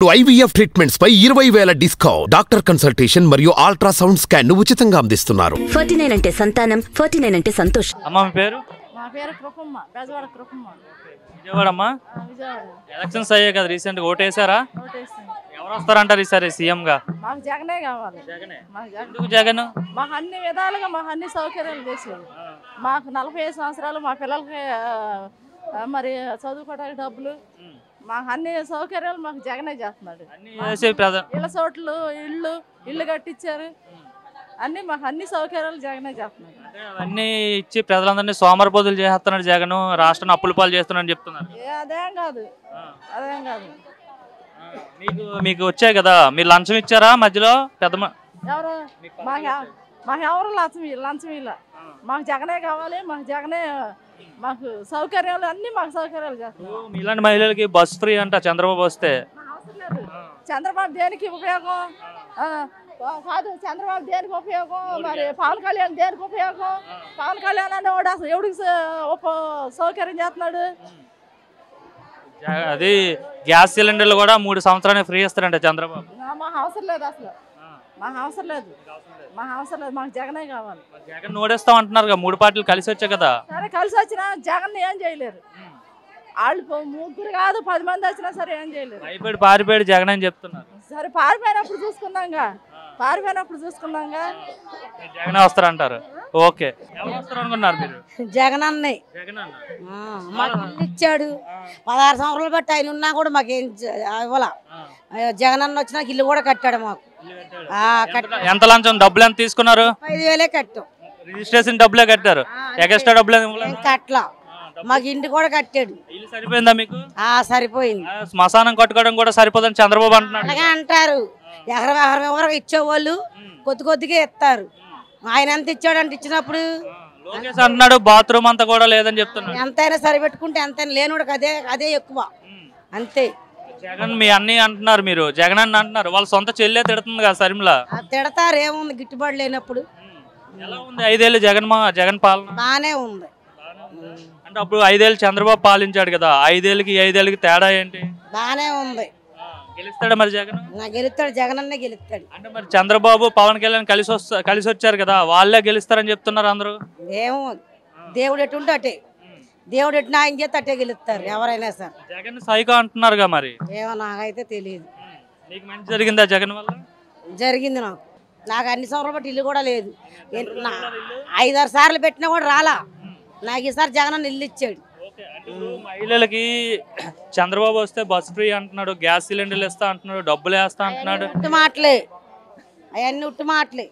IVF treatments పై ఇరవై వేల డిస్కౌంట్. డాక్టర్ కన్సల్టేషన్ మరియు అల్ట్రాసౌండ్ స్కాన్ను ఉచితంగా అందిస్తున్నారు. ఫార్టీ నైన్ అంటే సంతానం ఫార్టీ నైన్ అంటే సంతోషం. అమ్మ మీ పేరు? మా పేరు కృపమ్మ బెజవాడ కృపమ్మ. విజయవాడ అమ్మా ఆ, విజయవాడ. ఎలక్షన్స్ అయ్యాయి కదా రీసెంట్గా ఓటేసారా? ఎవరు వస్తారంటారు ఈసారి సీఎం గా మాకు జగనే కావాలి. జగనే. మాకు జగన్ ఎందుకు జగన్? మాకు అన్ని విధాలుగా మాకు అన్ని సౌకర్యాలు చేసేది మాకు నలభై ఐదు సంవత్సరాలు మా పిల్లలకి ఆ, ఆ, మరి చదువుకోవడానికి డబ్బులు మాకు అన్ని సౌకర్యాలు మాకు జగనే చేస్తున్నాడు. అన్ని ఇళ్ళ చోట్లు ఇళ్ళు ఇల్లు కట్టించారు. అన్ని మాకు అన్ని సౌకర్యాలు జగనే చేస్తున్నాడు. అంటే అవన్నీ ఇచ్చి ప్రజలందరినీ సోమరపోతులు చేస్తున్నాడు జగన్ రాష్ట్రాన్ని అప్పుల పాలు చేస్తున్నాడు చెప్తున్నారు. అదేం కాదు. అదేం కాదు. మీకు మీకు వచ్చాయి కదా మీరు లంచం ఇచ్చారా మధ్యలో? పెద్ద ఎవరు? మాకు మాకు ఎవరు లంచం లంచం ఇలా మాకు జగనే కావాలి మాకు జగనే మాకు సౌకర్యాలు అన్ని మాకు సౌకర్యాలు చేస్తున్నారు మీలాంటి మహిళలకి బస్ ఫ్రీ అంట చంద్రబాబు వస్తే. మాకు అవసరం లేదు. చంద్రబాబు దేనికి ఉపయోగం? ఆ, కాదు చంద్రబాబు దేనికి ఉపయోగం? మరి పవన్ కళ్యాణ్ దేనికి ఉపయోగం? పవన్ కళ్యాణ్ అనే వాడు అసలు ఎవడికి స- ఉప- సౌకర్యం చేస్తున్నాడు? జ- అది గ్యాస్ సిలిండర్లు కూడా మూడు సంవత్సరాలు ఫ్రీ ఇస్తారంట చంద్రబాబు. నా- మాకు అవసరం లేదు అసలు. మాకు అవసరం లేదు. మాకు అవసరం లేదు. మాకు జగనే కావాలి. జగన్ ఓడేస్తాం అంటున్నారు మూడు పార్టీలు కలిసి వచ్చాయి కదా. సరే కలిసి వచ్చినా జగన్ ఏం చేయలేరు. వాళ్ళు ముగ్గురు కాదు పది మంది వచ్చినా సరే ఏం చేయలేరు. భయపడి పారిపోయాడు జగన్ అని చెప్తున్నారు. సరే పారిపోయినప్పుడు చూసుకుందాంగా. పారిపోయినప్పుడు చూసుకుందాంగా. మీరు జగన్ వస్తారంటారు. ఓకే. ఎవరు వస్తారు అనుకున్నారు మీరు? జగన్ అన్నయ్య. జగన్ అన్న. మాకు ఇచ్చాడు. పదహారు సంవత్సరాలు బట్టి ఆయన ఉన్నా కూడా మాకు ఏం ఇవ్వాల. జగన్ అన్న వచ్చినాక ఇల్లు కూడా కట్టాడు మాకు. ఎంత- లంచం? డబ్బులు ఎంత తీసుకున్నారు? ఐదు వేలే కట్టాం. రిజిస్ట్రేషన్ డబ్బులే కట్టారు. ఎక్స్ట్రా డబ్బులు కట్టలా. మాకు ఇంటి కూడా కట్టాడు. ఇల్లు సరిపోయిందా మీకు? సరిపోయింది. శ్మశానం కట్టుకోవడం కూడా సరిపోదని చంద్రబాబు అంటున్నాడు. అలాగే అంటారు. ఎకరం ఎకరం ఎవరు ఇచ్చేవాళ్ళు కొద్ది కొద్దిగా ఇస్తారు. ఆయన ఎంత ఇచ్చాడంటే ఇచ్చినప్పుడు? లోకేష్ అంటున్నాడు బాత్రూమ్ అంతా కూడా లేదని చెప్తున్నాడు. ఎంతైనా సరిపెట్టుకుంటే ఎంతైనా లేనుడికి అదే అదే ఎక్కువ. అంతే. జగన్ మీ అన్ని అంటున్నారు మీరు. జగన్ అన్న అంటున్నారు. వాళ్ళ సొంత చెల్లె తిడుతుంది కదా సరిమిలా. ఆ తిడతారు ఏముంది? గిట్టుబాటు లేనప్పుడు. ఎలా ఉంది? ఐదేళ్ళు జగన్ మా జగన్ పాలన? బాగానే ఉంది. అంటే అప్పుడు ఐదేళ్ళు చంద్రబాబు పాలించాడు కదా. ఐదేళ్ళకి ఈ ఐదేళ్ళకి తేడా ఏంటి? బాగానే ఉంది. గెలుస్తాడా మరి జగన్? నా గెలుస్తాడు. జగన్ అన్నే గెలుస్తాడు. అంటే మరి చంద్రబాబు పవన్ కళ్యాణ్ కలిసి వస్తా కలిసి వచ్చారు కదా. వాళ్ళే గెలుస్తారని చెప్తున్నారు అందరూ. ఏమో. దేవుడు ఎటుంటే అటే. దేవుడు ఎటు న్యాయం చేస్తే అట్టే గెలుస్తారు ఎవరైనా సరే. జగన్ సైకో అంటున్నారుగా మరి. ఏమో నాకైతే తెలియదు నీకు మంచి జరిగిందా జగన్ వల్ల? జరిగింది నాకు. నాకు అన్ని సంవత్సరాలు బట్టి ఇల్లు కూడా లేదు. నా- ఐదారు సార్లు పెట్టినా కూడా రాలా. నాకు ఈసారి జగన్ అన్న ఇల్లు ఇచ్చాడు. ఓకే, అంటే ఇప్పుడు మహిళలకి చంద్రబాబు వస్తే బస్ ఫ్రీ అంటున్నాడు గ్యాస్ సిలిండర్లు ఇస్తా అంటున్నాడు డబ్బులు వేస్తా అంటున్నాడు. ఉట్టి మాటలే. అవన్నీ ఉట్టి మాటలే.